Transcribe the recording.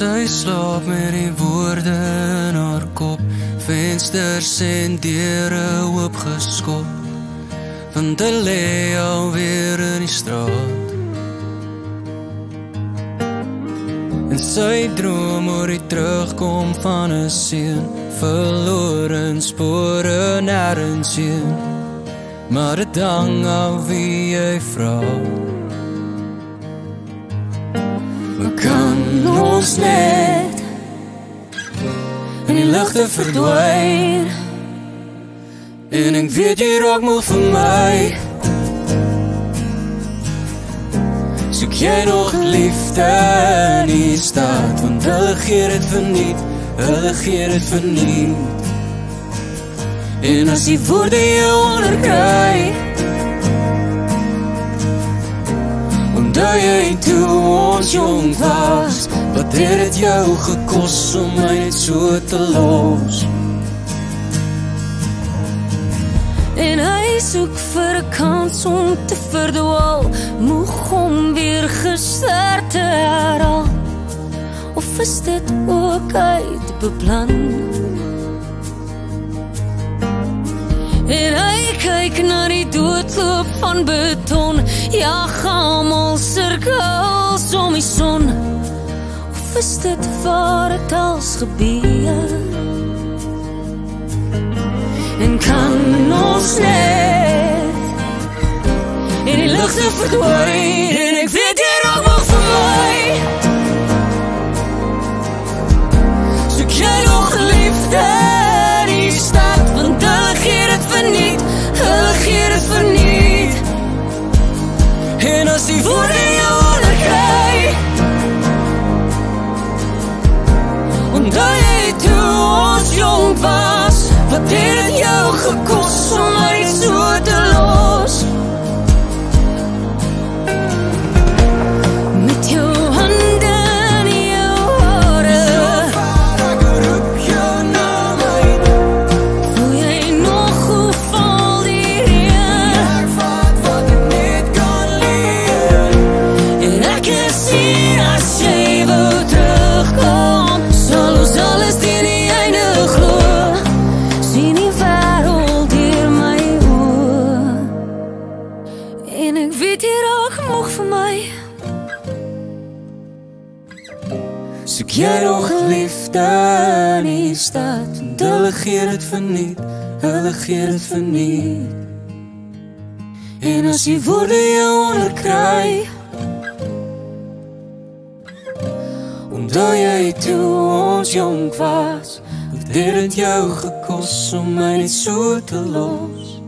Sy slaap met die woorde in haar kop. Vensters en deure oopgeskop. Want hy lê alweer in die straat. En sy droom oor die terugkom van 'n seun. Verlore in spore nêrens heen. Maar dit hang af wie jy vra ons net In die ligte verdwyn. En ek weet jy raak moeg vir my. Soek jy nog liefde in die stad? Want hulle gee dit verniet Hulle gee dit verniet. En as die woorde jou onderkry jy toe ons jong was Wat het het jou gekos om my net so te los En hy soek vir 'n kans om te verdwaal Moeg om weer gister te herhaal Of is dit ook uit beplan? Kyk na die doodloop van beton. Ja, gaan al sirkels om die son. Of is dit waar het als gebeur? En kan ons net In die luchte verdwijn En ek weet jy as die Woorde jou onderkry Onthou jy toe ons jong was Wat het jou gekos om my so te los weet jy raak moeg vir my. Soek jy nog liefde in die stad? Hulle gee dit verniet Hulle gee dit verniet En as die woorde jou onderkry Onthou jy toe ons jong was Wat het het jou gekos om my net so te los